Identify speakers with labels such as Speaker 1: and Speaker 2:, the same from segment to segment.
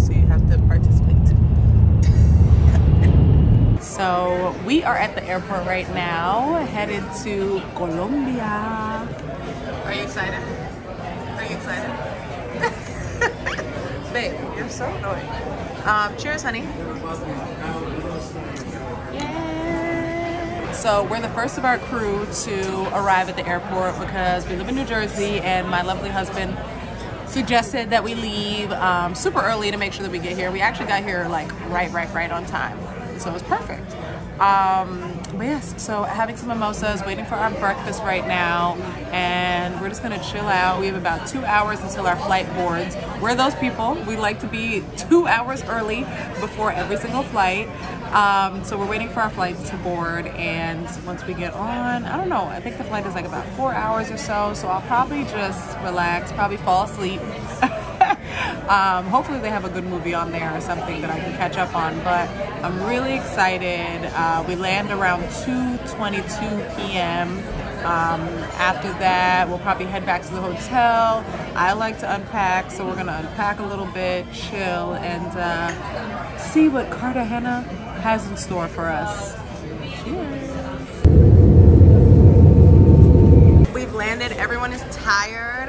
Speaker 1: so you have to participate. so we are at the airport right now, headed to Colombia. Are you excited? Are you excited? Babe, you're so annoying. Um, cheers, honey. So we're the first of our crew to arrive at the airport because we live in New Jersey and my lovely husband suggested that we leave um, super early to make sure that we get here. We actually got here like right, right, right on time. So it was perfect. Um, yes, so having some mimosas, waiting for our breakfast right now, and we're just gonna chill out. We have about two hours until our flight boards. We're those people. We like to be two hours early before every single flight. Um, so we're waiting for our flight to board, and once we get on, I don't know. I think the flight is like about four hours or so. So I'll probably just relax, probably fall asleep. um, hopefully they have a good movie on there or something that I can catch up on. But I'm really excited. Uh, we land around 2:22 p.m. Um, after that, we'll probably head back to the hotel. I like to unpack, so we're gonna unpack a little bit, chill, and uh, see what Cartagena has in store for us. We've landed. Everyone is tired.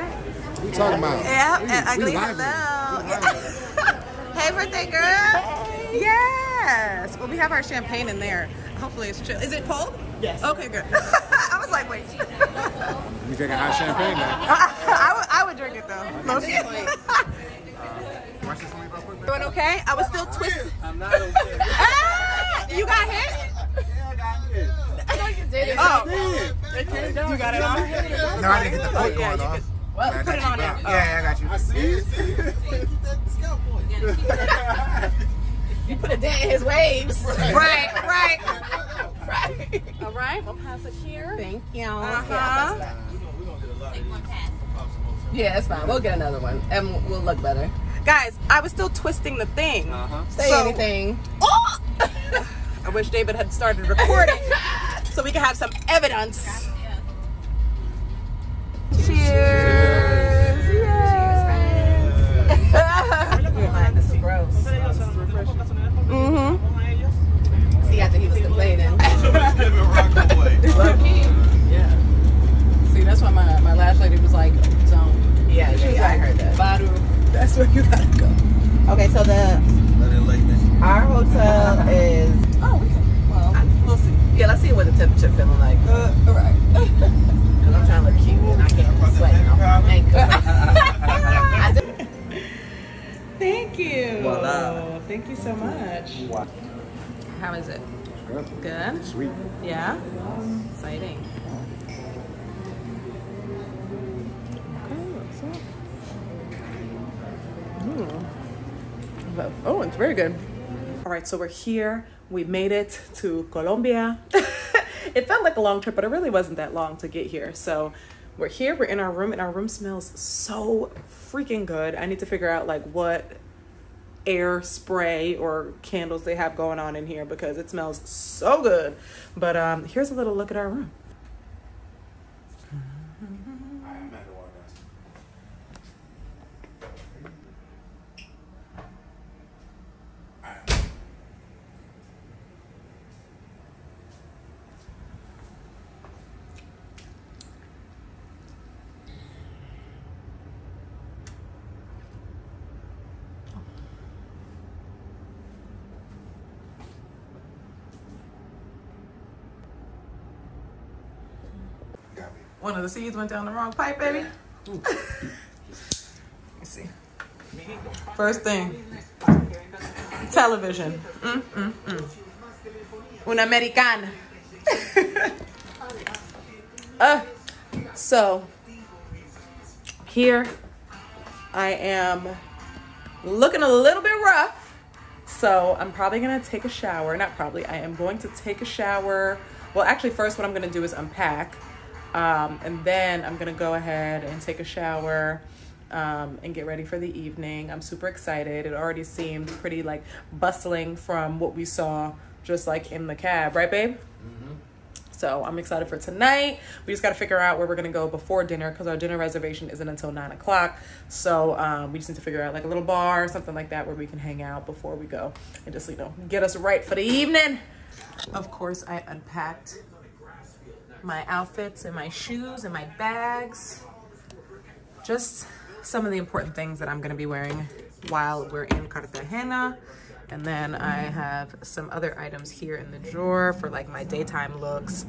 Speaker 2: What you talking about?
Speaker 1: Yeah,
Speaker 2: We-
Speaker 1: and
Speaker 2: we
Speaker 1: ugly
Speaker 2: lively.
Speaker 1: hello. Hey, birthday girl. Yes. Well, we have our champagne in there. Hopefully it's chill. Is it cold? Yes. Okay, good. I was like, wait.
Speaker 2: You drinking hot champagne now?
Speaker 1: I, would, I would drink it though. Most definitely. Doing okay? I was still twisted.
Speaker 3: I'm not okay.
Speaker 1: Ah, you got hit? Oh,
Speaker 3: It came down.
Speaker 1: you got it on?
Speaker 2: No, I didn't get the foot
Speaker 1: yeah,
Speaker 2: going
Speaker 1: you
Speaker 2: off.
Speaker 1: Could- Well, put it on
Speaker 2: you
Speaker 1: there.
Speaker 2: back. Yeah, yeah, I got you.
Speaker 3: I see.
Speaker 4: You put a dent in his waves.
Speaker 1: Right, right. right. All right, we'll pass it here.
Speaker 4: Thank you.
Speaker 1: Uh-huh.
Speaker 4: Yeah, it's fine. We'll get another one, and we'll look better.
Speaker 1: Guys, I was still twisting the thing.
Speaker 3: Uh-huh.
Speaker 4: Say
Speaker 1: So-
Speaker 4: anything.
Speaker 1: Oh! I wish David had started recording so we can have some evidence. Cheers! Mm-hmm.
Speaker 4: See, after he was complaining.
Speaker 1: Yeah. See, that's why my, my last lady was like, don't.
Speaker 4: Yeah, yeah, yeah, I heard that.
Speaker 1: Baru, that's where you gotta go.
Speaker 4: Okay, so the our hotel is.
Speaker 1: Oh, we can. Well, we'll see.
Speaker 4: Yeah, let's see what the temperature feeling like.
Speaker 1: Uh, all right.
Speaker 4: Cause I'm trying to look cute and I can't be sweating off my makeup. I just-
Speaker 1: Thank you.
Speaker 3: Voila.
Speaker 1: Thank you so much. How is it?
Speaker 2: Good.
Speaker 1: Good?
Speaker 2: Sweet.
Speaker 1: Yeah? Exciting. Okay, what's up? Mm. Oh, it's very good. All right, so we're here. We made it to Colombia. it felt like a long trip, but it really wasn't that long to get here. So we're here, we're in our room, and our room smells so freaking good. I need to figure out like what air spray or candles they have going on in here because it smells so good. But um, here's a little look at our room.
Speaker 2: Got me.
Speaker 1: One of the seeds went down the wrong pipe, baby. Let me see. First thing, television. Mm, mm, mm. Una americana. uh, so, here I am looking a little bit rough. So I'm probably gonna take a shower. Not probably, I am going to take a shower. Well, actually, first, what I'm gonna do is unpack. Um, and then I'm gonna go ahead and take a shower um, and get ready for the evening. I'm super excited. It already seemed pretty like bustling from what we saw just like in the cab, right, babe? So I'm excited for tonight. We just got to figure out where we're gonna go before dinner because our dinner reservation isn't until nine o'clock. So um, we just need to figure out like a little bar or something like that where we can hang out before we go and just you know get us right for the evening. Of course, I unpacked my outfits and my shoes and my bags. Just some of the important things that I'm gonna be wearing while we're in Cartagena. And then I have some other items here in the drawer for like my daytime looks.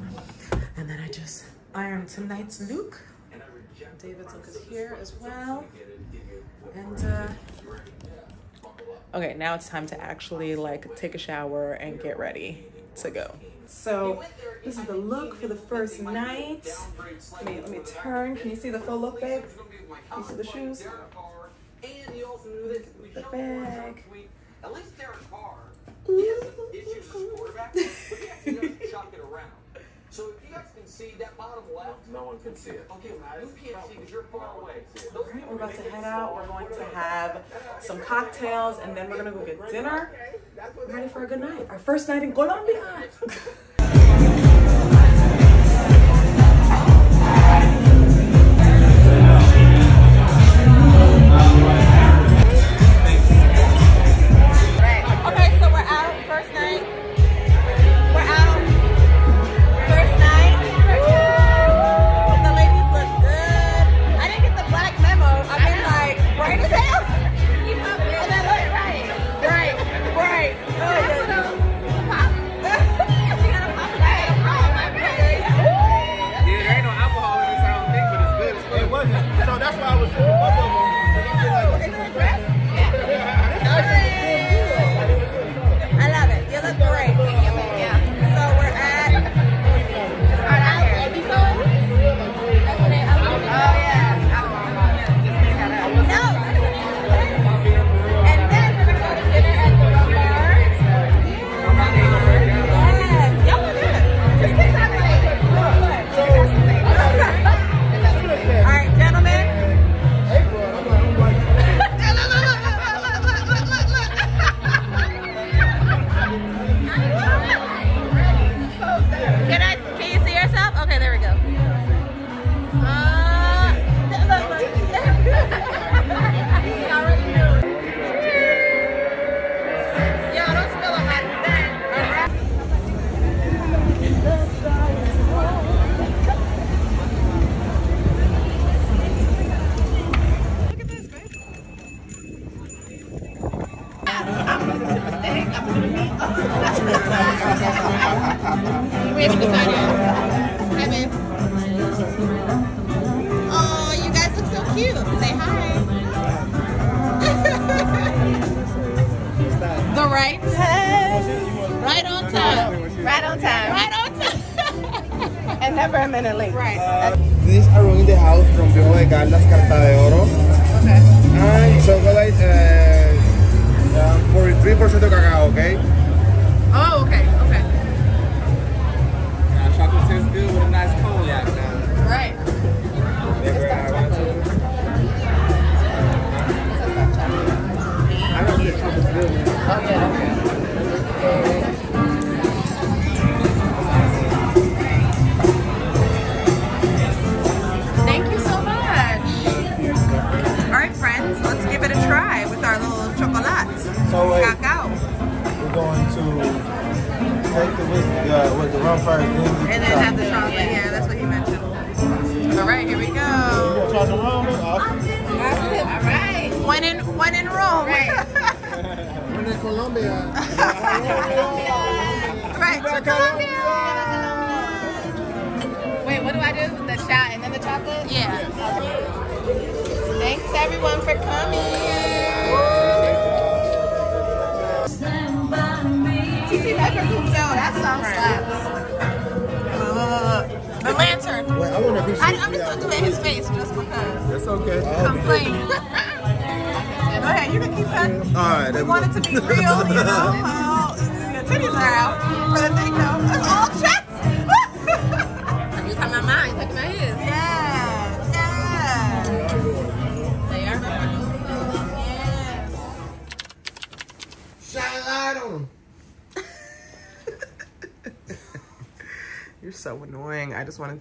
Speaker 1: And then I just ironed tonight's look. David's look is here as well. And uh, okay, now it's time to actually like take a shower and get ready to go. So this is the look for the first night. Let me let me turn. Can you see the full look, babe? Can you see the shoes? The bag.
Speaker 5: At least Derek Carr, has issues as quarterback, but he actually doesn't chuck it around. See that bottom left,
Speaker 3: No one can see it.
Speaker 5: okay, you can't see because you're far away. Those
Speaker 1: All right, we're about to head out. We're going to have some cocktails and then we're gonna go get dinner. We're ready for a good night. Our first night in Colombia.
Speaker 4: yeah.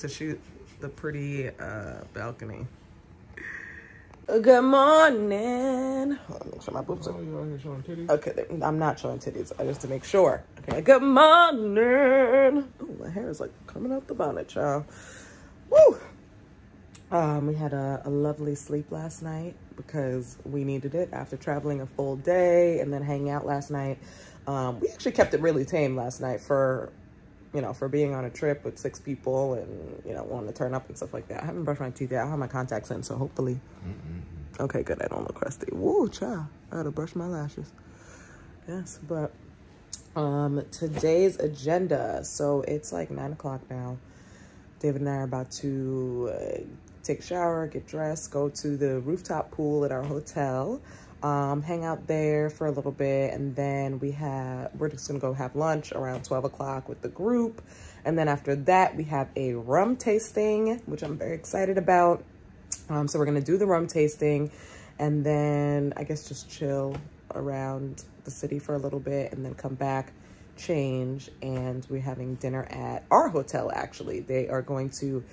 Speaker 6: To
Speaker 1: shoot the pretty uh, balcony. Good morning. Hold on, make sure my boobs are.
Speaker 2: Oh, you out here showing titties?
Speaker 1: Okay, I'm not showing titties. I just to make sure. Okay. Good morning. Oh, my hair is like coming out the bonnet, child. Woo. Um, we had a, a lovely sleep last night because we needed it after traveling a full day and then hanging out last night. Um, we actually kept it really tame last night for, you know, for being on a trip with six people and, you know, wanting to turn up and stuff like that. I haven't brushed my teeth yet. I have my contacts in, so hopefully. Okay, good. I don't look crusty. Woo, child. I gotta brush my lashes. Yes, but um, today's agenda. So it's like nine o'clock now. David and I are about to uh, take a shower, get dressed, go to the rooftop pool at our hotel, um, hang out there for a little bit, and then we have we're just gonna go have lunch around twelve o'clock with the group, and then after that we have a rum tasting, which I'm very excited about. Um, so we're gonna do the rum tasting, and then I guess just chill around the city for a little bit, and then come back change and we're having dinner at our hotel actually. They are going to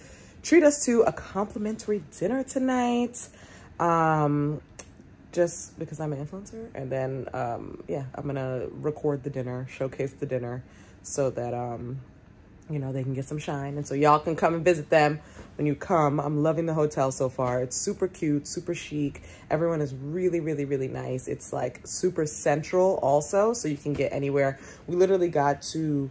Speaker 1: treat us to a complimentary dinner tonight. Um just because i'm an influencer and then um yeah i'm gonna record the dinner showcase the dinner so that um you know they can get some shine and so y'all can come and visit them when you come. I'm loving the hotel so far. It's super cute super chic. Everyone is really really really nice. It's like super central also so you can get anywhere. We literally got to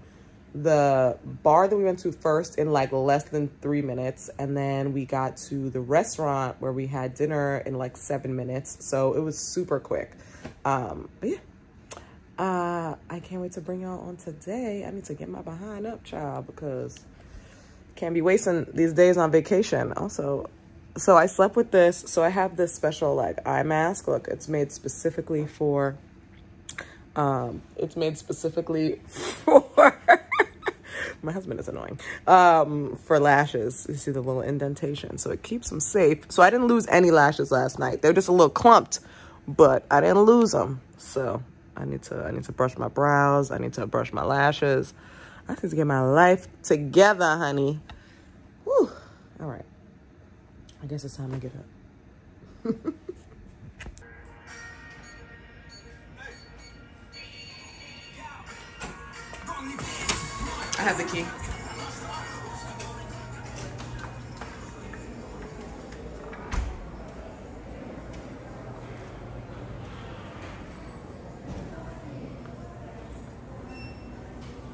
Speaker 1: the bar that we went to first in like less than three minutes and then we got to the restaurant where we had dinner in like seven minutes so it was super quick um but yeah uh, I can't wait to bring y'all on today. I need to get my behind up, child, because can't be wasting these days on vacation. Also, so I slept with this. So I have this special like eye mask. Look, it's made specifically for, um, it's made specifically for, my husband is annoying, um, for lashes. You see the little indentation. So it keeps them safe. So I didn't lose any lashes last night. They're just a little clumped, but I didn't lose them. So I need to I need to brush my brows. I need to brush my lashes. I need to get my life together, honey. Whew. All right. I guess it's time to get up. have the key.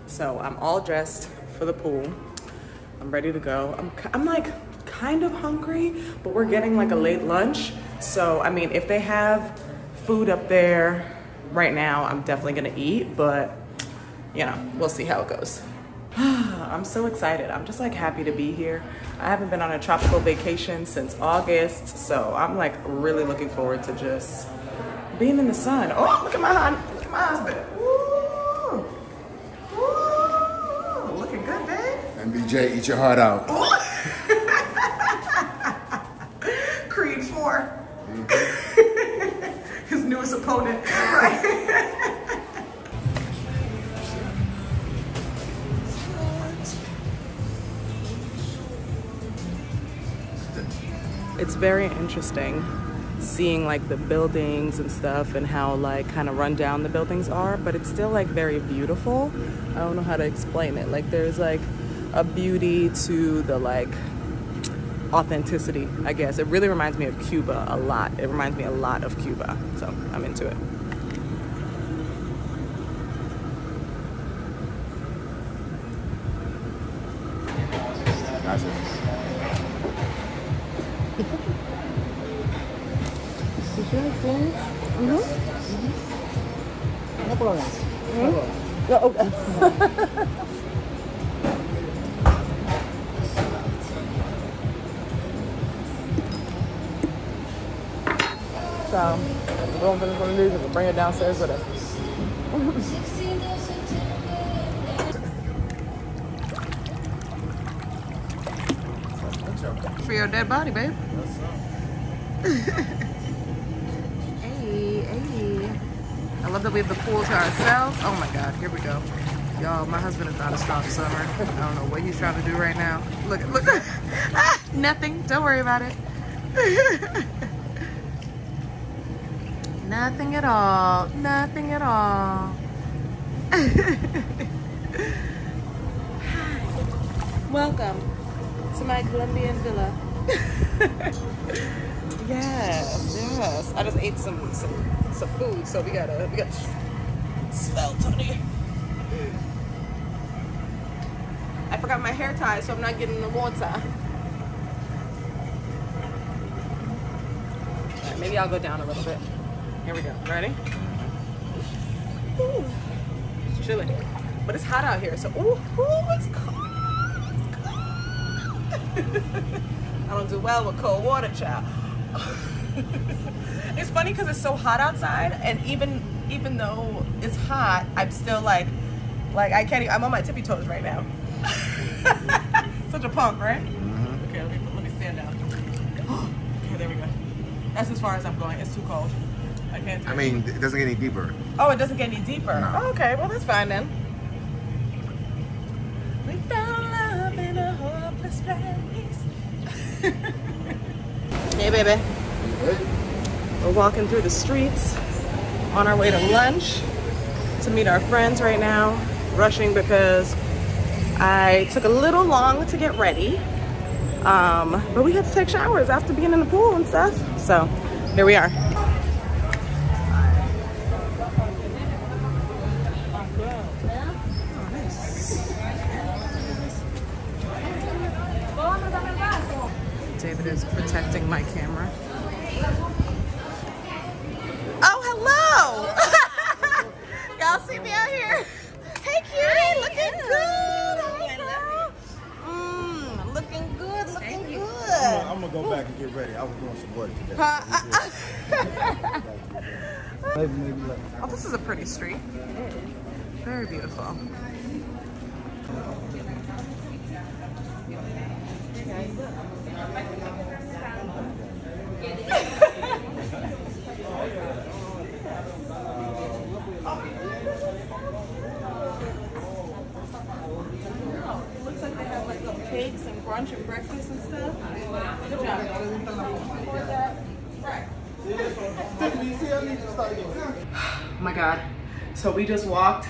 Speaker 1: So I'm all dressed for the pool. I'm ready to go. I'm, I'm like kind of hungry, but we're getting like a late lunch. So, I mean, if they have food up there right now, I'm definitely gonna eat, but you know, we'll see how it goes. I'm so excited. I'm just like happy to be here. I haven't been on a tropical vacation since August, so I'm like really looking forward to just being in the sun. Oh, look at my look at my husband. Woo! Woo! Looking good, babe.
Speaker 2: MBJ, eat your heart out.
Speaker 1: Creed 4. His newest opponent. Right. it's very interesting seeing like the buildings and stuff and how like kind of run down the buildings are but it's still like very beautiful. I don't know how to explain it. Like there's like a beauty to the like authenticity i guess. It really reminds me of cuba a lot. It reminds me a lot of cuba so i'm into it bring it downstairs with us for your dead body babe hey hey I love that we have the pool to ourselves. Oh my God, here we go. Y'all, my husband is not a strong swimmer. I don't know what he's trying to do right now. Look, look, ah, nothing. Don't worry about it. nothing at all. Nothing at all. Hi. Welcome to my Colombian villa. yes, yes. I just ate some some, some food, so we gotta we gotta smell Tony. I forgot my hair tie, so I'm not getting the water. Maybe I'll go down a little bit. Here we go. Ready? Ooh. It's chilly. But it's hot out here, so ooh, ooh it's cold. I don't do well with cold water, child. it's funny because it's so hot outside, and even even though it's hot, I'm still like, like I can't. Even, I'm on my tippy toes right now. Such a punk, right? Mm-hmm. Okay, let me let me stand down. okay, there we go. That's as far as I'm going. It's too cold. I can't.
Speaker 2: I mean, it doesn't get any deeper.
Speaker 1: Oh, it doesn't get any deeper.
Speaker 2: No.
Speaker 1: Oh, okay, well that's fine then. We found love in a hopeless place. hey, baby. We're walking through the streets on our way to lunch to meet our friends right now. Rushing because I took a little long to get ready. Um, but we had to take showers after being in the pool and stuff. So here we are.
Speaker 2: And
Speaker 1: brunch and breakfast and stuff. Good job. Oh my god. So we just walked.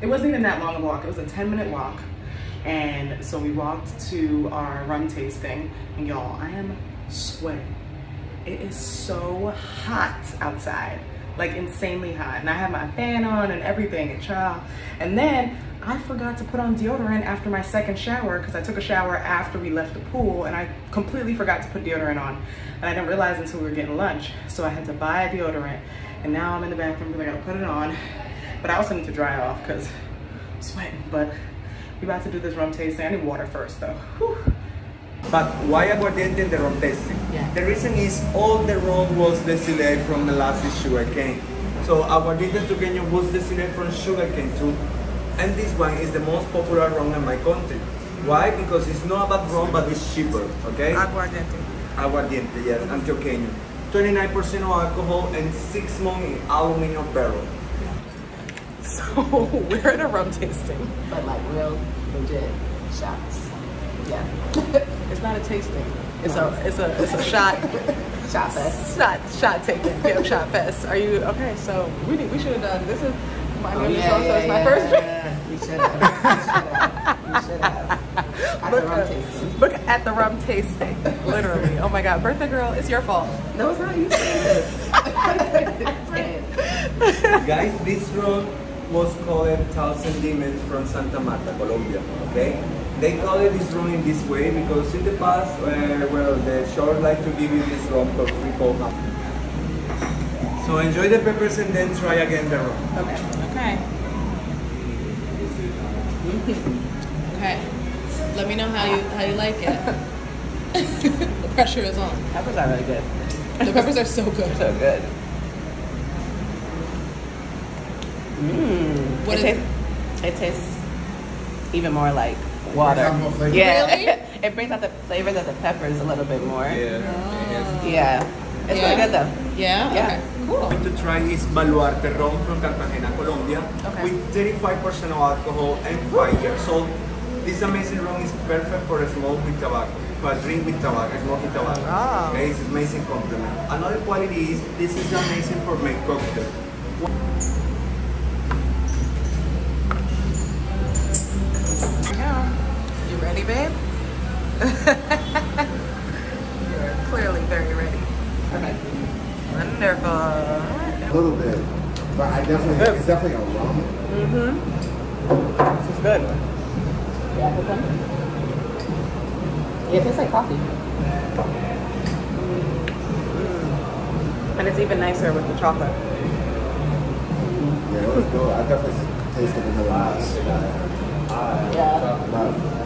Speaker 1: It wasn't even that long a walk. It was a 10 minute walk. And so we walked to our rum tasting. And y'all, I am sweating. It is so hot outside. Like insanely hot. And I have my fan on and everything and child. And then I forgot to put on deodorant after my second shower because I took a shower after we left the pool and I completely forgot to put deodorant on. And I didn't realize until we were getting lunch. So I had to buy a deodorant and now I'm in the bathroom because I gotta put it on. But I also need to dry off because I'm sweating. But we about to do this rum tasting. I need water first though. Whew.
Speaker 7: But why aguardiente in the rum tasting?
Speaker 8: Yeah.
Speaker 7: The reason is all the rum was distilled from the molasses sugarcane. So aguardiente antioqueño was distilled from sugarcane too. And this one is the most popular rum in my country. Why? Because it's not about rum, but it's cheaper. Okay?
Speaker 1: Aguardiente.
Speaker 7: Aguardiente, yes, antioqueño. 29% of alcohol and six months in aluminum barrel.
Speaker 1: So we're at a rum tasting.
Speaker 8: But like real legit shots. Yeah.
Speaker 1: It's not a tasting. It's a it's a it's a shot
Speaker 8: Shot fest.
Speaker 1: shot shot taking. Get a shot fest. Are you okay? So we need, we should have done this is my
Speaker 8: Oh,
Speaker 1: name
Speaker 8: yeah,
Speaker 1: is also
Speaker 8: yeah,
Speaker 1: it's my
Speaker 8: yeah,
Speaker 1: first drink.
Speaker 8: yeah. You should have. You should have. The
Speaker 1: Look
Speaker 8: rum
Speaker 1: at,
Speaker 8: tasting.
Speaker 1: look at the rum tasting. Literally. Oh my god, birthday girl, it's your fault.
Speaker 8: No, it's not. You.
Speaker 7: Guys, this rum was called Thousand Demons from Santa Marta, Colombia. Okay? They call it this rum in this way because in the past, uh, well, the shore like to give you this rum for free cold So enjoy the peppers and then try again the rum.
Speaker 1: Okay. Okay. okay. Let me know how you how you like it. the pressure is on.
Speaker 8: Peppers are really good.
Speaker 1: The peppers are so good.
Speaker 8: So good. Mmm.
Speaker 1: What
Speaker 8: it,
Speaker 1: is-
Speaker 8: tastes, it tastes even more like water.
Speaker 2: out more.
Speaker 8: Yeah.
Speaker 1: Really?
Speaker 8: it brings out the flavors of the peppers a little bit more.
Speaker 7: Yeah. Oh.
Speaker 8: Yeah.
Speaker 1: It's
Speaker 4: Yeah.
Speaker 1: really good though.
Speaker 4: Yeah.
Speaker 1: Yeah.
Speaker 4: Okay. Cool.
Speaker 7: to try is Baluarte rum from Cartagena, Colombia,
Speaker 4: Okay.
Speaker 7: with 35% of alcohol and 5 years old. This amazing rum is perfect for a smoke with tobacco, for a drink with tobacco, smoking tobacco.
Speaker 1: Ah.
Speaker 7: Okay, it's an amazing compliment. Another quality is this is amazing for make cocktail.
Speaker 1: You ready, babe? Wonderful.
Speaker 2: A little bit. But I definitely, it's definitely a rum. Mm-hmm.
Speaker 1: This is good. Yeah, okay. Yeah, it tastes like coffee. And it's even nicer with the chocolate.
Speaker 2: Yeah, it was good. I definitely tasted vanilla ice.
Speaker 1: Uh, yeah.
Speaker 2: But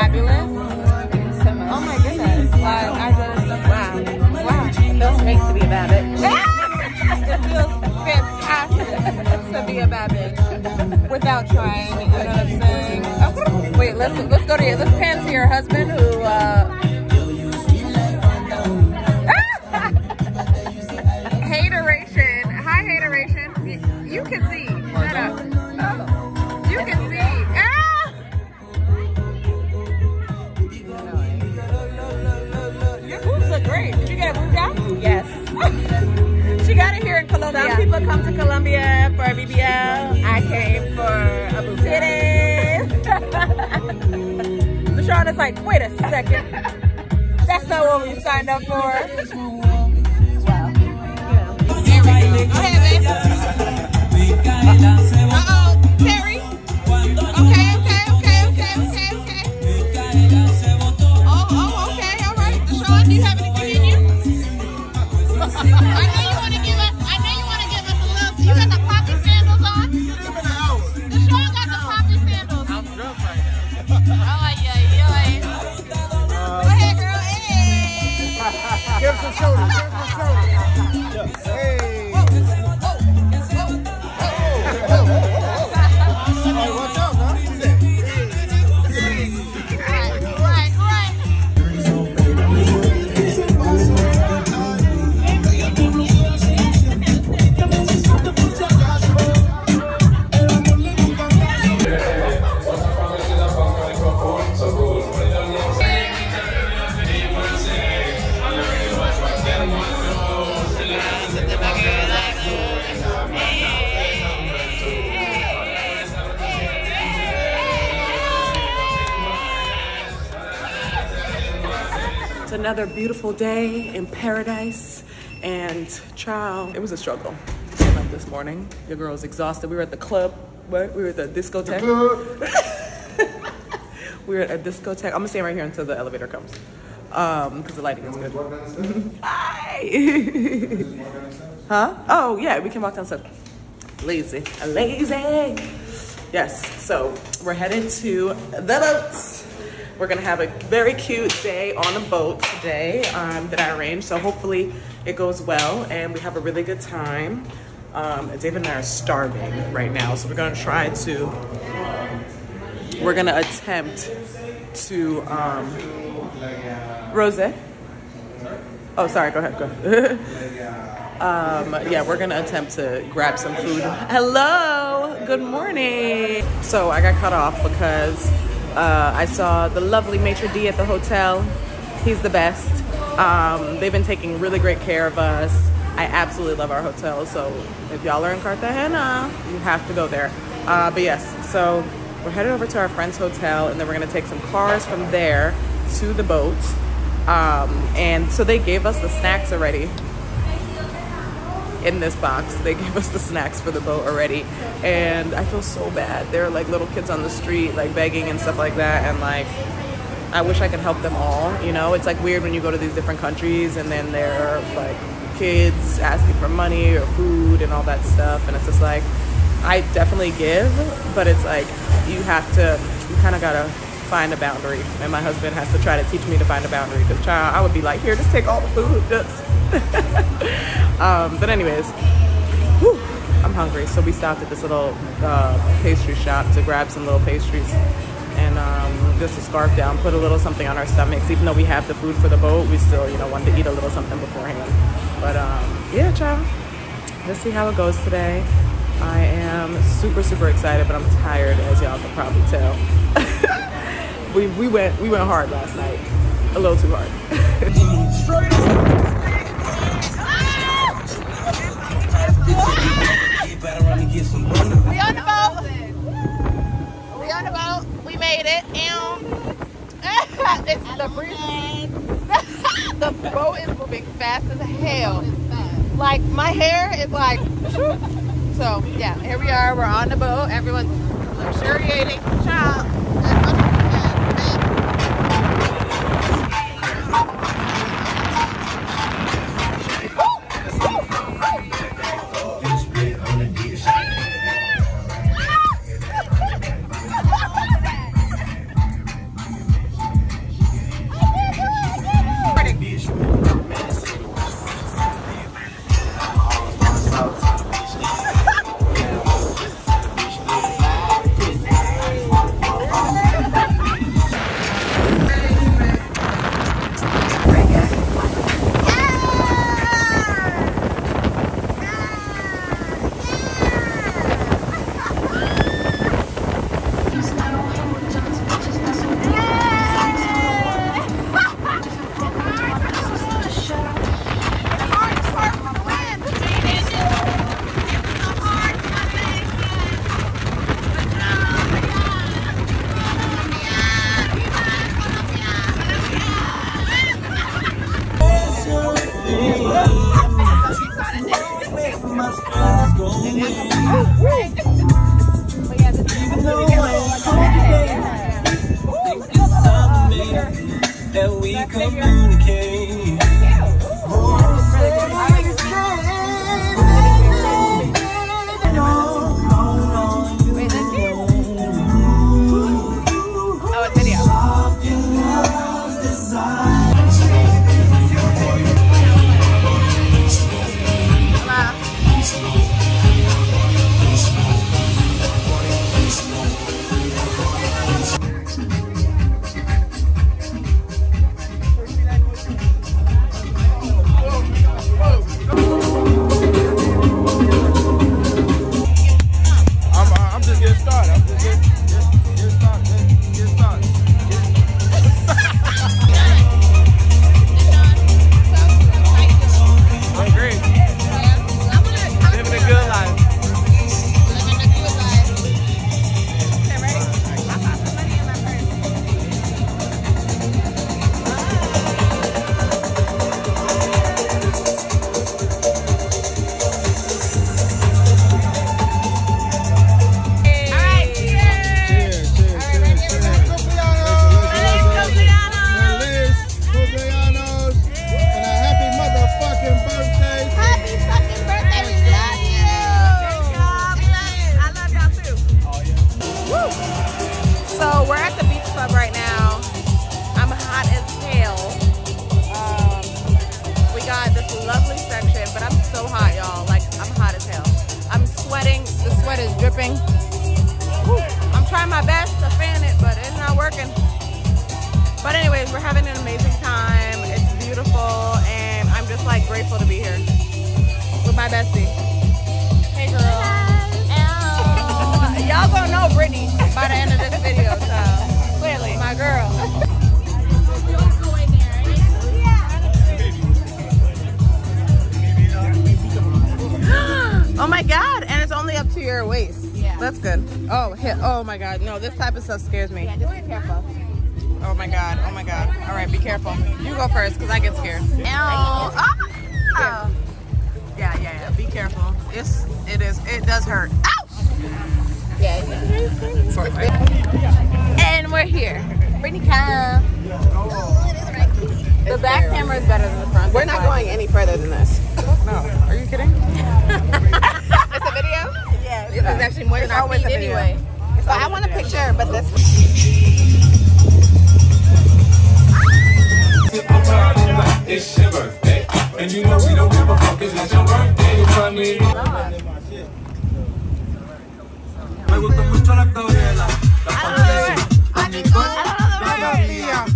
Speaker 4: fabulous. Oh my goodness. I, I just, wow. Wow.
Speaker 1: It feels great to be a bad bitch.
Speaker 4: it feels fantastic to be a bad bitch without trying. You know what I'm saying? Okay. Wait, let's let's go to your let's pan to your husband who uh
Speaker 1: Some people come to Colombia for a BBL. I came for a.
Speaker 4: Deshaun is like, wait a second. That's not what we signed up for. There we go. Go ahead, babe. Drunk right now. Oh, yeah. Go ahead, girl. Hey.
Speaker 2: Give some shoulder. Give some shoulder. Hey,
Speaker 1: another beautiful day in paradise. And child, it was a struggle. Came up this morning. Your girl's exhausted. We were at the club. What? We were at the discotheque. we were at a discotheque. I'm gonna stay right here until the elevator comes. Um, because the lighting is good. Hi. huh? Oh yeah, we can walk downstairs. Lazy. Lazy. Yes. So we're headed to the boats. We're gonna have a very cute day on the boat today um, that I arranged. So hopefully it goes well and we have a really good time. Um, David and I are starving right now, so we're gonna try to. We're gonna attempt to. Um, Rose. Oh, sorry. Go ahead. Go ahead. um, yeah, we're gonna attempt to grab some food. Hello. Good morning. So I got cut off because uh, I saw the lovely maitre d at the hotel. He's the best. Um, they've been taking really great care of us. I absolutely love our hotel. So if y'all are in Cartagena, you have to go there. Uh, but yes, so we're headed over to our friend's hotel, and then we're gonna take some cars from there to the boat. Um, and so they gave us the snacks already. In this box. They gave us the snacks for the boat already, and I feel so bad. There are like little kids on the street like begging and stuff like that, and like I wish I could help them all. You know, it's like weird when you go to these different countries and then there are like kids asking for money or food and all that stuff, and it's just like I definitely give, but it's like you have to, you kind of gotta find a boundary. And my husband has to try to teach me to find a boundary because, child, I would be like, here, just take all the food, just. um, but anyways, whew, I'm hungry, so we stopped at this little uh, pastry shop to grab some little pastries and um, just a scarf down, put a little something on our stomachs. Even though we have the food for the boat, we still, you know, wanted to eat a little something beforehand. But um, yeah, child, let's see how it goes today. I am super, super excited, but I'm tired, as y'all can probably tell. we, we went we went hard last night, a little too hard.
Speaker 4: We on the boat. We on the boat. We made it. And the breeze. the boat is moving fast as hell. Like my hair is like. So yeah, here we are. We're on the boat. Everyone's luxuriating. This stuff scares me. Yeah, just be careful. Oh my god. Oh my god. All right, be careful. You go first because I get scared. Ow. Ah!
Speaker 1: Yeah, yeah, yeah. Be careful. It's it is it does hurt. Ow!
Speaker 4: And we're here. Brittany come. The back camera is better than the front.
Speaker 1: We're not going any further than this. No. Are you kidding?
Speaker 4: It's a video?
Speaker 1: Yeah.
Speaker 4: This is actually more than our
Speaker 1: always
Speaker 4: feet
Speaker 1: a video.
Speaker 4: anyway.
Speaker 1: So I want a picture, but this
Speaker 9: It's your birthday, and you know we don't give a fuck. It's not your birthday. You find me. Me gusta mucho la Gabriela. La Se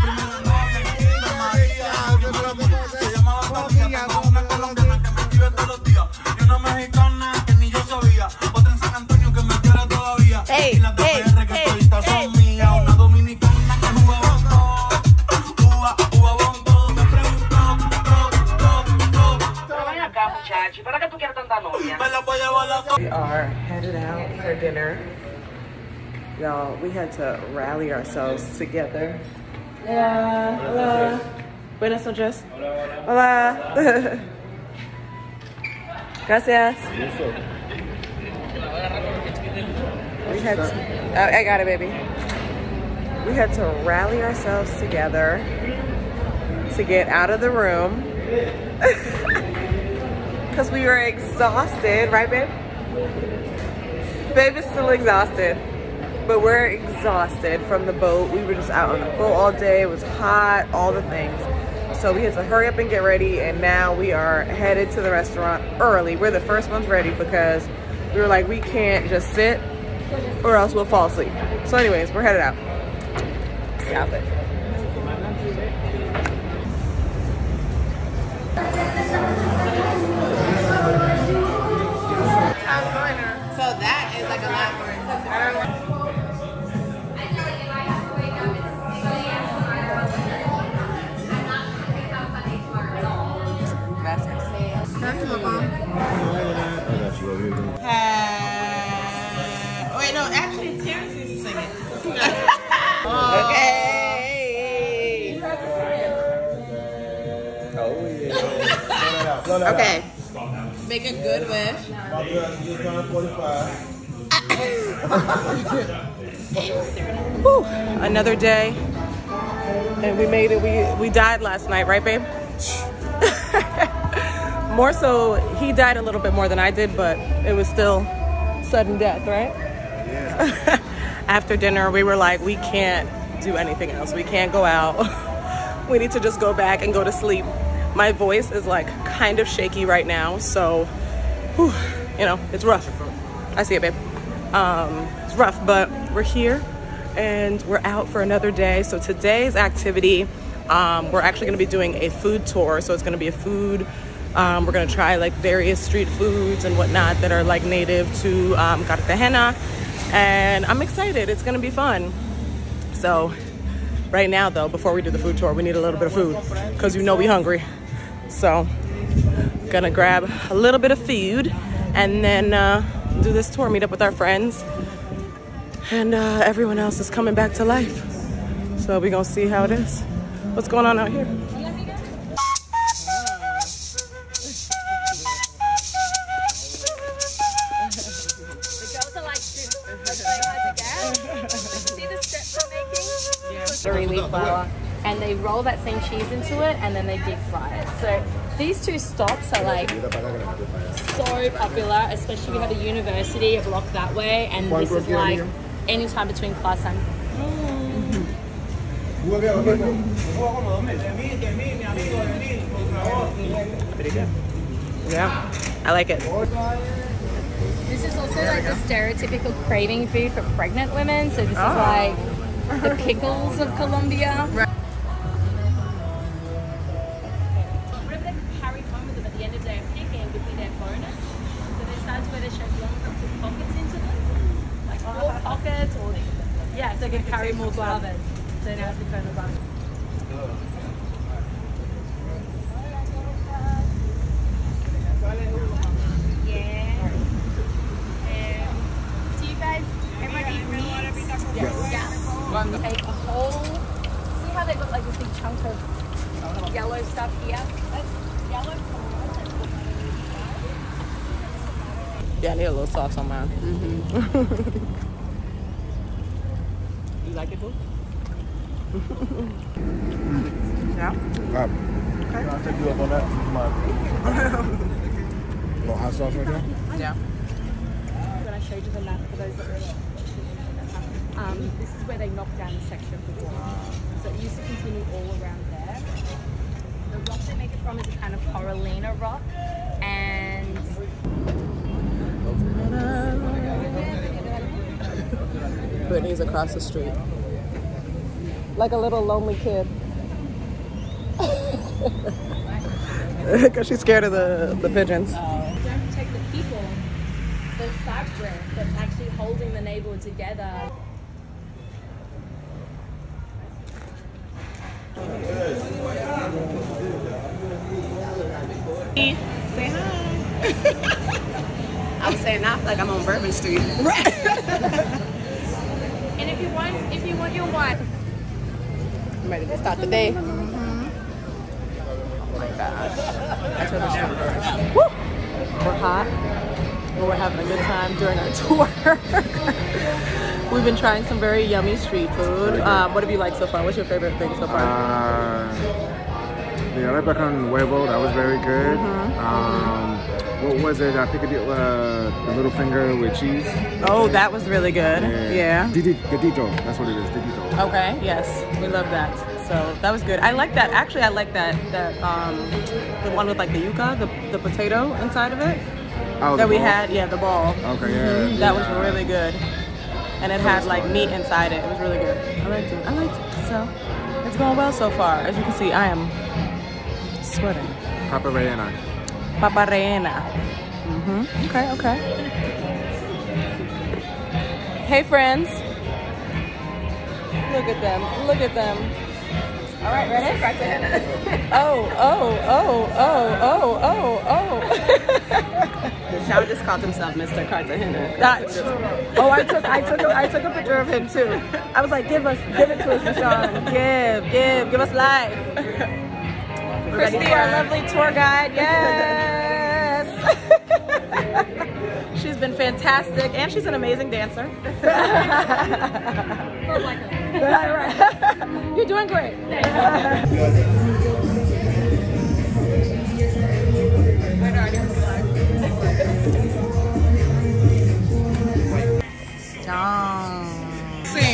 Speaker 1: We are headed out for dinner. Y'all, we had to rally ourselves together. Yeah, Hola. Buenas noches. Hola. Gracias. We had to, I I got it, baby. We had to rally ourselves together to get out of the room because we were exhausted, right, babe? Babe is still exhausted, but we're exhausted from the boat. We were just out on the boat all day. It was hot, all the things. So we had to hurry up and get ready, and now we are headed to the restaurant early. We're the first ones ready because we were like, we can't just sit or else we'll fall asleep. So anyways, we're headed out. Stop it. So okay. Okay. Make a good wish. Whew, another day. And we made it. We we died last night, right, babe? more so, he died a little bit more than I did, but it was still sudden death, right? Yeah. After dinner, we were like, we can't do anything else. We can't go out. we need to just go back and go to sleep. My voice is like kind of shaky right now, so whew, you know, it's rough. I see it, babe. Um, it's rough, but we're here and we're out for another day. So today's activity, um, we're actually gonna be doing a food tour. So it's gonna be a food, um, we're gonna try like various street foods and whatnot that are like native to um, Cartagena. And I'm excited, it's gonna be fun. So right now though, before we do the food tour, we need a little bit of food because you know we hungry. So gonna grab a little bit of food and then uh, do this tour, meet up with our friends. And uh, everyone else is coming back to life. So we're gonna see how it is. What's going on out here?
Speaker 10: three week flour and they roll that same cheese into it and then they deep fry it. So these two stops are like so popular, especially we have a university a block that way and this is like anytime between class and
Speaker 1: Yeah, I like it.
Speaker 10: this is also like the stereotypical craving food for pregnant women. So this is oh. like the pickles of Colombia. Whatever can carry more guavas. So now it's become a guava. Yeah. Um, do you guys ever eat meat? Yes. Yeah. Take a whole. See how they've got like this big chunk of yellow stuff here? That's yellow corn.
Speaker 1: Yeah, I need a little sauce on mine. you like it too? yeah.
Speaker 2: I'll take you up on that. Come on. little hot sauce right there.
Speaker 1: Yeah.
Speaker 10: When I showed you the map for those that were um, this is where they knocked down the section before. So it used to continue all around there. The rock they make it from is a kind of corallina rock. And
Speaker 1: Brittany's across the street. Like a little lonely kid. Because she's scared of the, the pigeons.
Speaker 10: Oh, don't take the people, the fabric that's actually holding the neighborhood together.
Speaker 8: I'm saying, I feel like I'm on Bourbon Street.
Speaker 10: And if you want, if you want your wife,
Speaker 1: I'm ready to start the day. Oh my gosh. That's where the shower. Woo! We're hot, but we're having a good time during our tour. We've been trying some very yummy street food. Um, what have you liked so far? What's your favorite thing so far?
Speaker 2: Uh, the con huevo, that was very good.
Speaker 1: Mm-hmm.
Speaker 2: Um, what was it? I think it uh, the little finger with cheese.
Speaker 1: oh, that was really good. Yeah.
Speaker 2: Didi- Dedito, that's what it is. Dedito.
Speaker 1: Okay. Yes, we love that. So that was good. I like that. Actually, I like that that um, the one with like the yuca, the, the potato inside of it
Speaker 2: Oh,
Speaker 1: that we
Speaker 2: ball?
Speaker 1: had. Yeah, the ball.
Speaker 2: Okay, yeah.
Speaker 1: That was really good. And it had like meat inside it. It was really good. I liked it. I liked it. So it's going well so far. As you can see, I am sweating.
Speaker 2: Papa Rellena.
Speaker 1: Papa Reina. Mm-hmm. Okay, okay. Hey friends. Look at them. Look at them. All right, ready? oh, oh, oh, oh, oh, oh, oh.
Speaker 8: Shaw just called himself Mr. Cartagena.
Speaker 1: That, oh, I took, I took, a, I took a picture of him too. I was like, give us, give it to us, Rashawn. Give, give, give us life. Christy, our lovely tour guide. Yes. she's been fantastic, and she's an amazing dancer. Right. You're doing great.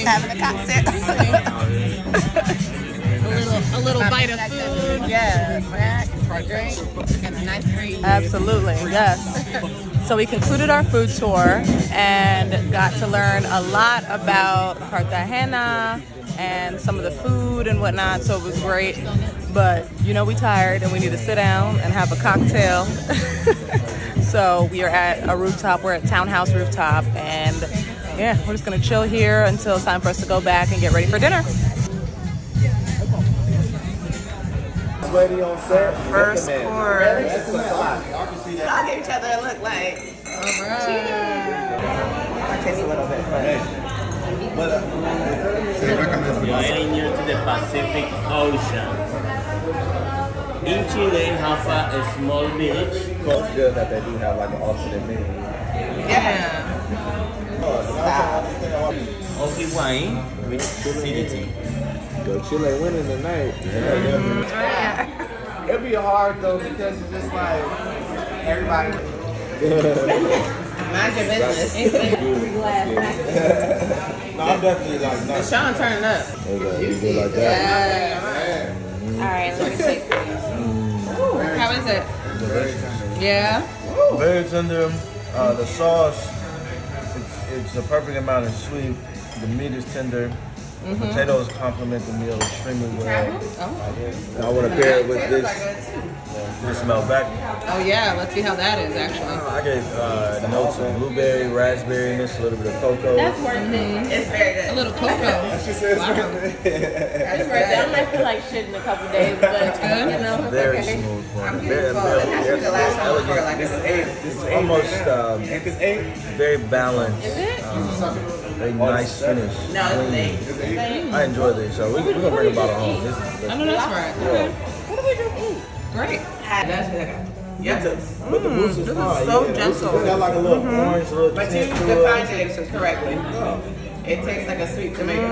Speaker 8: Having a cocktail.
Speaker 1: A little bite of food.
Speaker 8: yes. Snack, drink, and a nice breeze.
Speaker 1: Absolutely, yes. So we concluded our food tour and got to learn a lot about Cartagena and some of the food and whatnot. So it was great. But you know, we tired and we need to sit down and have a cocktail. so we are at a rooftop. We're at Townhouse Rooftop, and yeah, we're just gonna chill here until it's time for us to go back and get ready for dinner.
Speaker 2: Ready on set.
Speaker 8: First course.
Speaker 2: That's a lot. I can see that.
Speaker 8: I'll give each other a look like. Cheers. I taste a little bit, but.
Speaker 11: You're heading near to the Pacific Ocean. In Chile, they have a, a small village called
Speaker 2: It's good that they do have like an alternate menu.
Speaker 8: Yeah.
Speaker 11: Okiwai with City.
Speaker 2: Yo, Chile winning tonight. Yeah, It'd be hard though because it's just like everybody.
Speaker 8: Mind your business.
Speaker 2: no, I'm definitely like not.
Speaker 8: Sean turning up.
Speaker 2: Okay, you do like that.
Speaker 8: All right, let me see. How is it? Yeah.
Speaker 12: Very tender. Uh, the sauce, it's, it's the perfect amount of sweet. The meat is tender.
Speaker 8: Mhm.
Speaker 12: Potatoes complement the meal extremely well.
Speaker 8: Oh.
Speaker 12: I want to pair it with this. This smell back.
Speaker 8: Oh yeah. Let's see how that is actually.
Speaker 12: I get uh, notes of blueberry, raspberry, and this a little bit of cocoa.
Speaker 10: That's worth it.
Speaker 8: It's very good.
Speaker 10: A little cocoa.
Speaker 12: She says
Speaker 10: Wow. That's worth it. I might feel like shit in a couple days, but you know,
Speaker 12: Very
Speaker 10: okay.
Speaker 12: smooth one.
Speaker 10: I'm
Speaker 12: Very,
Speaker 10: beautiful.
Speaker 12: very,
Speaker 10: It has the last one
Speaker 12: elegant.
Speaker 10: like,
Speaker 12: This
Speaker 10: it's
Speaker 12: is
Speaker 10: eight.
Speaker 12: eight. This is almost um, very balanced.
Speaker 10: Is it?
Speaker 12: Um, very nice finish.
Speaker 8: No, it's
Speaker 12: Clean.
Speaker 8: eight. It's eight.
Speaker 12: I enjoy this, so we, we're gonna bring a bottle home. This is
Speaker 8: I know that's right.
Speaker 12: Yeah.
Speaker 8: What do we do? Ooh, great. That's what I got. Yes.
Speaker 12: But the mousse is
Speaker 8: this is so
Speaker 12: yeah, the mousse is-
Speaker 8: gentle.
Speaker 12: It's got like a little
Speaker 8: Mhm.
Speaker 12: orange little
Speaker 8: But you defined
Speaker 12: it.
Speaker 8: the extras correctly. It tastes like a sweet tomato.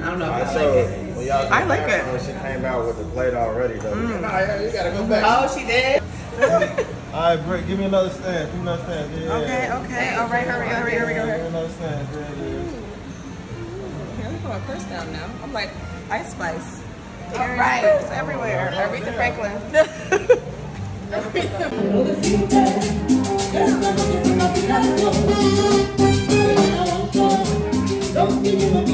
Speaker 8: I don't know if I
Speaker 12: Alright,
Speaker 8: like it.
Speaker 12: when y'all
Speaker 8: I like it.
Speaker 12: She came out with the plate already though.
Speaker 8: Mm.
Speaker 12: Nah, yeah, you gotta go back.
Speaker 8: Oh, she did?
Speaker 12: All right, Britt, give me another stand. Give me another stand. Yeah.
Speaker 8: Okay, okay. All right, hurry, hurry, hurry,
Speaker 12: Give me
Speaker 8: hurry.
Speaker 12: another stand. There it is.
Speaker 8: Here, let me put my purse down now. I'm like Ice Spice. All right. It's everywhere. Aretha Franklin.
Speaker 4: Señora,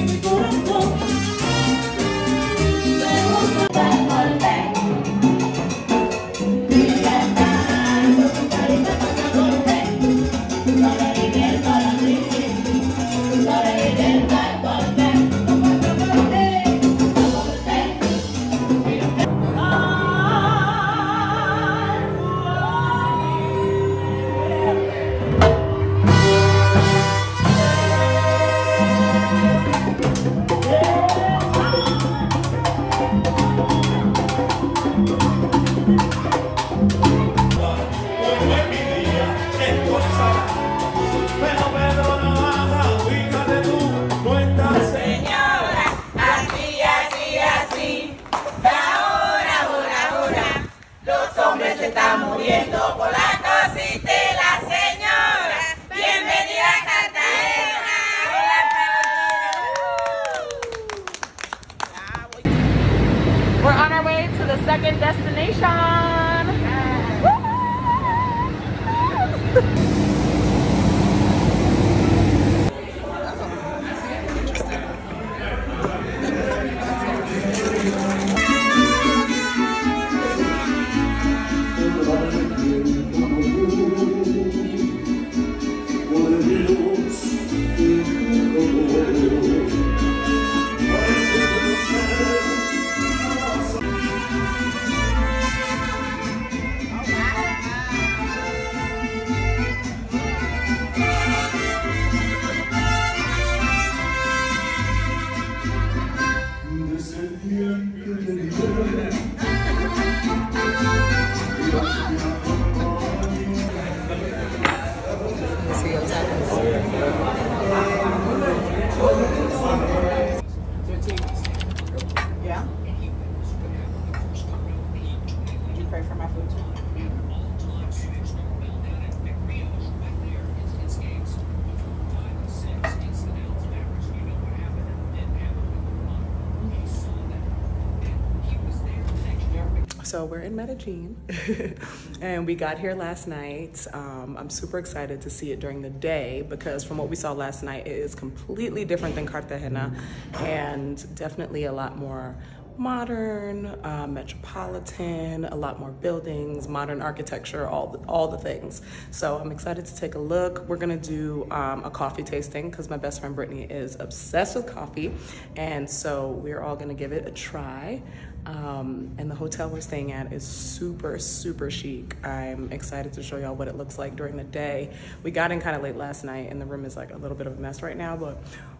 Speaker 1: So we're in Medellin and we got here last night. Um, I'm super excited to see it during the day because from what we saw last night, it is completely different than Cartagena and definitely a lot more modern, uh, metropolitan, a lot more buildings, modern architecture, all the, all the things. So I'm excited to take a look. We're gonna do um, a coffee tasting because my best friend Brittany is obsessed with coffee. And so we're all gonna give it a try. Um, and the hotel we're staying at is super, super chic. I'm excited to show y'all what it looks like during the day. We got in kind of late last night and the room is like a little bit of a mess right now, but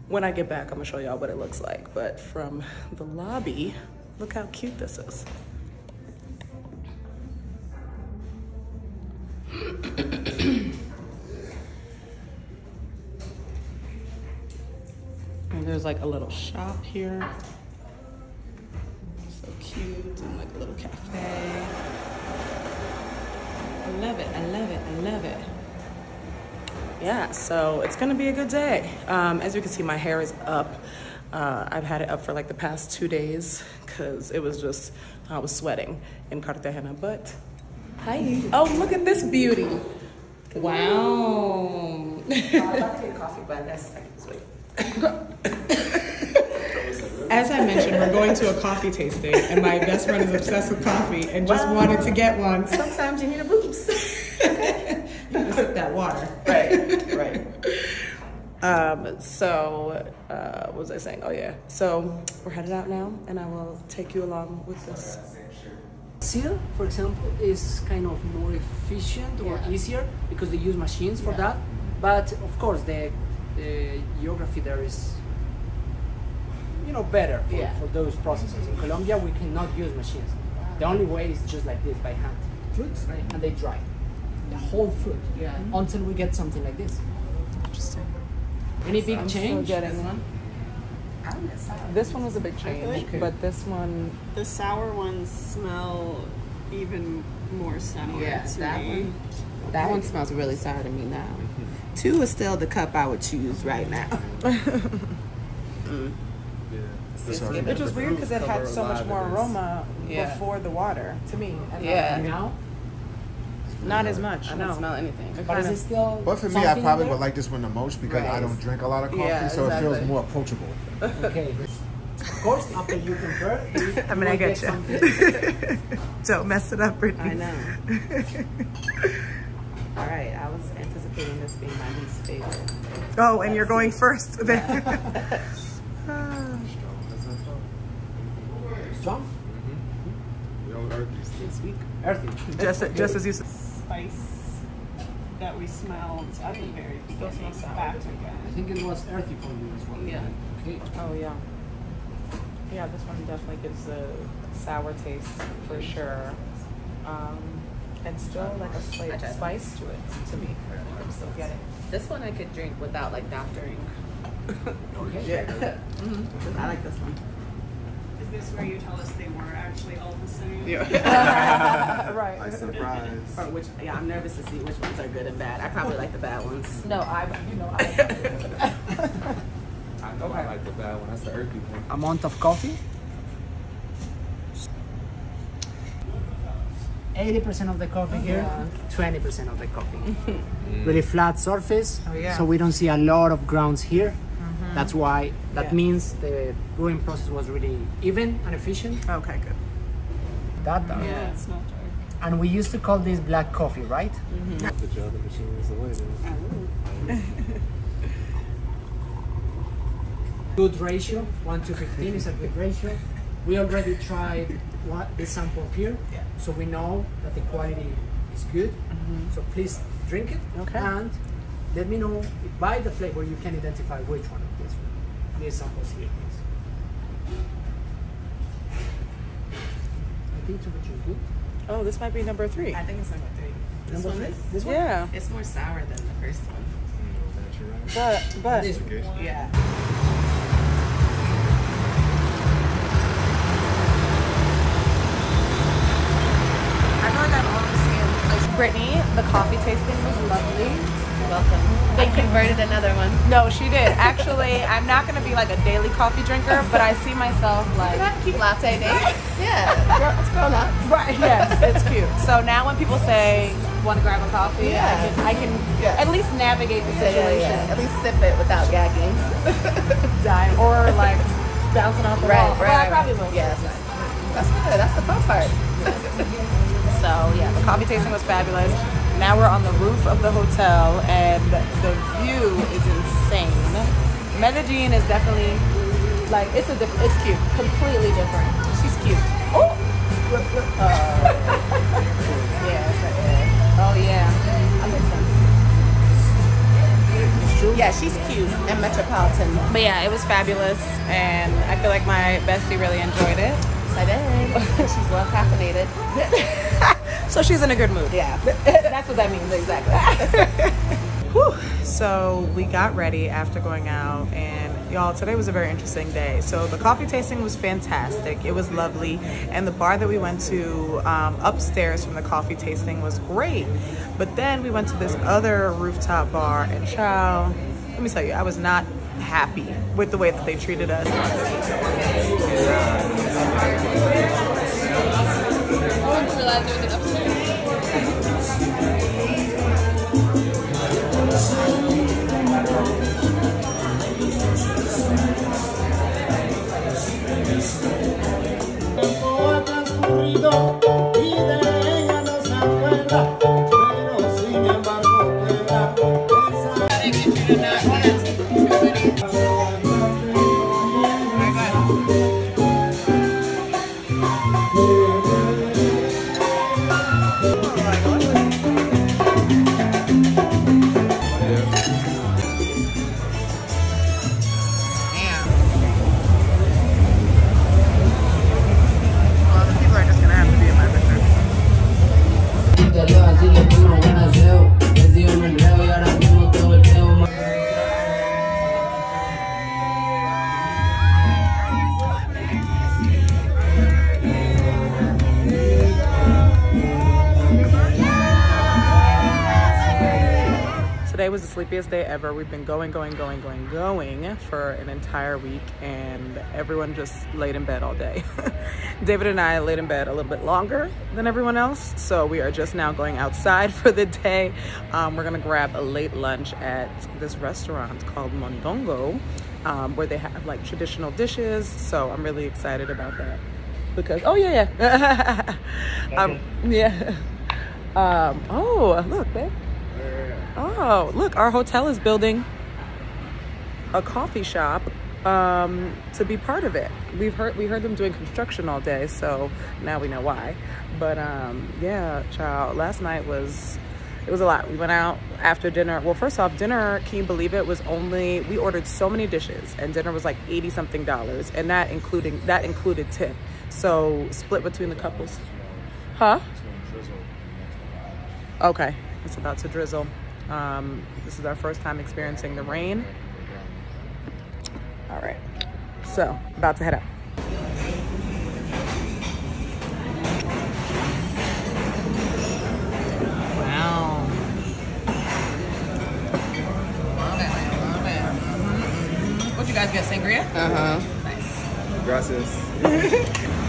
Speaker 1: when I get back, I'm gonna show y'all what it looks like. But from the lobby, look how cute this is. and there's like a little shop here. Cute and like a little cafe. I love it, I love it, I love it. Yeah, so it's gonna be a good day. Um, as you can see, my hair is up. Uh, I've had it up for like the past two days because it was just, I was sweating in Cartagena, but hi. Oh, look at this beauty. Wow.
Speaker 8: I'm about to get coffee, but that's seconds. Wait.
Speaker 1: As I mentioned, we're going to a coffee tasting, and my best friend is obsessed with coffee and just wanted to get one.
Speaker 8: Sometimes you need a boost.
Speaker 1: You can sip that water.
Speaker 8: Right, right.
Speaker 1: Um, so, uh, what was I saying? Oh, yeah. So, we're headed out now, and I will take you along with this.
Speaker 13: Seal, for example, is kind of more efficient or easier because they use machines for that. But of course, the, the geography there is, you know, better for,
Speaker 8: Yeah.
Speaker 13: for those processes. In Colombia, we cannot use machines. The only way is just like this by hand. fruits, and they dry the whole fruit
Speaker 8: Yeah.
Speaker 13: until we get something like this.
Speaker 1: Interesting.
Speaker 13: Any big
Speaker 1: I'm still
Speaker 13: change?
Speaker 1: getting
Speaker 13: This one?
Speaker 1: This one was a big change,
Speaker 8: Okay.
Speaker 1: but this one,
Speaker 8: The sour ones smell even more sour
Speaker 4: Yeah,
Speaker 8: to
Speaker 4: that
Speaker 8: me.
Speaker 4: one. That one smells really sour to me now. Mm-hmm. Two is still the cup I would choose right now. Mm.
Speaker 1: Which was weird because it had so much more aroma
Speaker 4: Yeah.
Speaker 1: before the water to me. And
Speaker 4: Yeah.
Speaker 13: Now,
Speaker 1: Not as much.
Speaker 4: I don't smell anything.
Speaker 1: It
Speaker 13: but is it still?
Speaker 2: But for me, I
Speaker 13: something
Speaker 2: probably
Speaker 13: in
Speaker 2: would like this one the most because I
Speaker 4: Right.
Speaker 2: don't drink a lot of coffee,
Speaker 4: Yeah,
Speaker 2: so it feels more approachable.
Speaker 13: Okay. Of course, after you compare, you
Speaker 1: I mean, I
Speaker 13: might
Speaker 1: get
Speaker 13: something.
Speaker 1: you. Don't mess it up, Brittany.
Speaker 4: I know. All right, I was anticipating this being my least favorite.
Speaker 1: Oh, and you're going first.
Speaker 13: Strong?
Speaker 4: Sweet.
Speaker 13: Earthy.
Speaker 1: just, just as you said.
Speaker 8: Spice that we smelled at the very beginning back
Speaker 13: I think it was earthy for you as well.
Speaker 4: Yeah.
Speaker 13: Okay.
Speaker 1: Oh yeah. Yeah, this one definitely gives a sour taste for sure. Um, and still like a slight spice to it to me. I'm still getting.
Speaker 4: This one I could drink without like doctoring.
Speaker 13: Okay.
Speaker 4: Yeah. hmm I like this one.
Speaker 8: Is this where you tell us they were actually all the same? Yeah.
Speaker 1: right.
Speaker 2: Like surprise.
Speaker 4: Or which? Yeah, I'm nervous to see which ones are good and bad. I probably like the bad ones.
Speaker 1: No, I. You know, I.
Speaker 14: I know I like the bad one. That's the earthy one.
Speaker 13: Amount of coffee. 80% of the coffee here, 20% of the coffee. Really flat surface,
Speaker 1: Oh, yeah.
Speaker 13: so we don't see a lot of grounds here. Mm-hmm. That's why, that
Speaker 1: Yeah.
Speaker 13: means the brewing process was really even and efficient.
Speaker 1: Okay, good.
Speaker 13: That does.
Speaker 8: Yeah, it's not dark.
Speaker 13: And we used to call this black coffee, right? Mm-hmm.
Speaker 14: The jar the machine is away then.
Speaker 13: Good ratio, 1 to 15 is a good ratio. We already tried what the sample here, so we know that the quality is good. Mm-hmm. So please drink it
Speaker 1: Okay.
Speaker 13: and let me know by the flavor you can identify which one of these these samples. I think temperature is good.
Speaker 1: Oh, this might be number three.
Speaker 4: I think it's number three. This
Speaker 13: Number
Speaker 4: one
Speaker 13: three?
Speaker 4: is.
Speaker 13: This one?
Speaker 1: Yeah,
Speaker 4: It's more sour than the first one.
Speaker 1: but but
Speaker 13: This
Speaker 4: Yeah.
Speaker 1: I feel like I'm always seeing place. Brittany, the coffee tasting was lovely.
Speaker 4: Welcome. I converted another one.
Speaker 1: No, she did. Actually, I'm not gonna be like a daily coffee drinker, but I see myself like
Speaker 4: Cute latte day. Yeah, it's grown up.
Speaker 1: Right. Yes, it's cute. So now when people say want to grab a coffee,
Speaker 4: Yeah.
Speaker 1: I can, I can
Speaker 4: Yeah.
Speaker 1: at least navigate the situation,
Speaker 4: yeah. At least sip it without gagging.
Speaker 1: dying, or like bouncing off the
Speaker 4: Right,
Speaker 1: wall.
Speaker 4: right.
Speaker 1: Well, I probably will.
Speaker 4: Yeah. That's good. That's the fun part.
Speaker 1: So yeah, the coffee tasting was fabulous. Now we're on the roof of the hotel, and the view is insane. Medellin is definitely like it's a diff- it's cute, completely different. She's cute. Oh. Uh, yeah. it's like, yeah. Oh yeah. I like that.
Speaker 4: Yeah, she's cute and metropolitan.
Speaker 1: But yeah, it was fabulous, and I feel like my bestie really enjoyed it.
Speaker 4: I did. she's well caffeinated.
Speaker 1: So she's in a good mood.
Speaker 4: Yeah.
Speaker 1: That's what that means exactly. Whew. So we got ready after going out, and y'all, today was a very interesting day. So the coffee tasting was fantastic. It was lovely, and the bar that we went to um, upstairs from the coffee tasting was great. But then we went to this other rooftop bar, and chow, let me tell you, I was not happy with the way that they treated us. I'm still. Today was the sleepiest day ever. We've been going, going, going, going, going for an entire week, and everyone just laid in bed all day. David and I laid in bed a little bit longer than everyone else, so we are just now going outside for the day. Um, we're gonna grab a late lunch at this restaurant called Mondongo, um, where they have like traditional dishes. So I'm really excited about that because oh yeah, yeah, um, yeah. Um, oh look, babe. Oh, look, our hotel is building a coffee shop um, to be part of it. We've heard we heard them doing construction all day, so now we know why. But um, yeah, child, last night was it was a lot. We went out after dinner. Well, first off, dinner, can you believe it, was only we ordered so many dishes and dinner was like 80 something dollars and that including that included tip. So split between the couples. Huh? Okay, it's about to drizzle. Um, this is our first time experiencing the rain. All right, so about to head up. Wow. What you guys get, sangria?
Speaker 2: Uh huh.
Speaker 1: Nice.
Speaker 2: Gracias.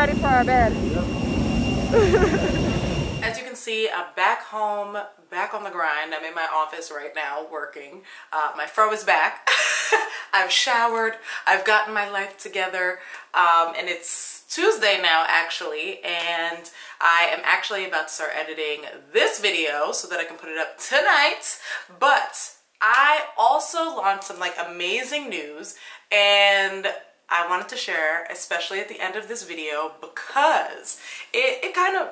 Speaker 1: ready for our bed. As you can see, I'm back home, back on the grind. I'm in my office right now working. Uh, my fro is back. I've showered. I've gotten my life together. Um, and it's Tuesday now, actually. And I am actually about to start editing this video so that I can put it up tonight. But I also launched some like amazing news and I wanted to share, especially at the end of this video, because it, it kind of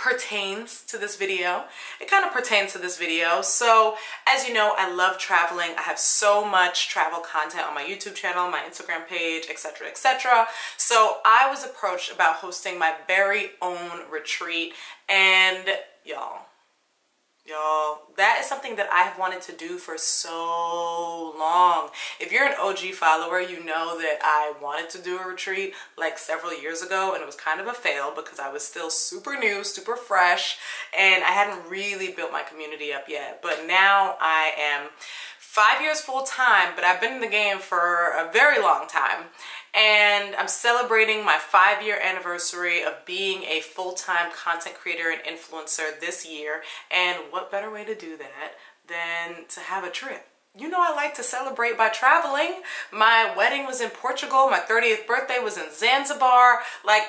Speaker 1: pertains to this video. It kind of pertains to this video. So as you know, I love traveling. I have so much travel content on my YouTube channel, my Instagram page, etc, etc. So I was approached about hosting my very own retreat and y'all, Y'all, that is something that I have wanted to do for so long. If you're an OG follower, you know that I wanted to do a retreat like several years ago and it was kind of a fail because I was still super new, super fresh, and I hadn't really built my community up yet. But now I am five years full time, but I've been in the game for a very long time and I'm celebrating my five year anniversary of being a full-time content creator and influencer this year. And what better way to do that than to have a trip? You know I like to celebrate by traveling. My wedding was in Portugal. My 30th birthday was in Zanzibar. Like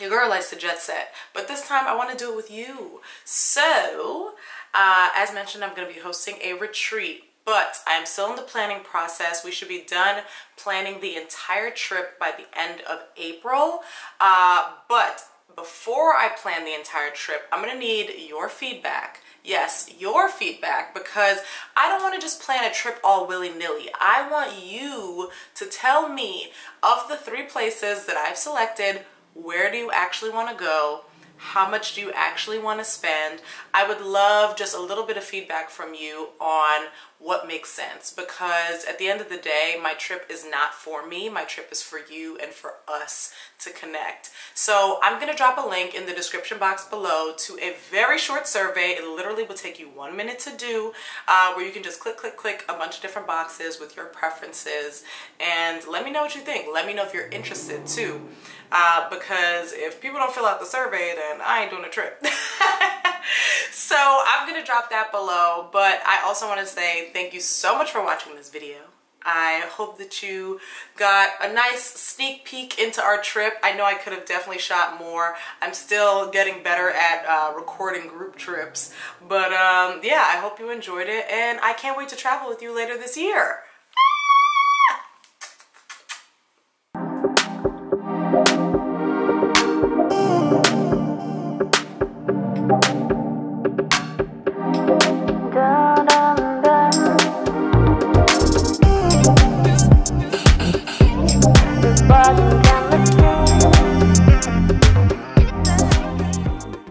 Speaker 1: your girl likes to jet set. But this time I want to do it with you. So uh, as mentioned I'm going to be hosting a retreat but I'm still in the planning process. We should be done planning the entire trip by the end of April. Uh, but before I plan the entire trip, I'm gonna need your feedback. Yes, your feedback because I don't want to just plan a trip all willy-nilly. I want you to tell me of the three places that I've selected, where do you actually want to go? How much do you actually want to spend? I would love just a little bit of feedback from you on what makes sense. Because at the end of the day my trip is not for me. My trip is for you and for us to connect. So i'm going to drop a link in the description box below to a very short survey. It literally will take you one minute to do uh, where you can just click click click a bunch of different boxes with your preferences and let me know what you think. Let me know if you're interested too. Uh, because if people don't fill out the survey then i ain't doing a trip so I'm gonna drop that below but I also want to say thank you so much for watching this video I hope that you got a nice sneak peek into our trip. I know I could have definitely shot more. I'm still getting better at uh, recording group trips. But um, yeah, I hope you enjoyed it and I can't wait to travel with you later this year.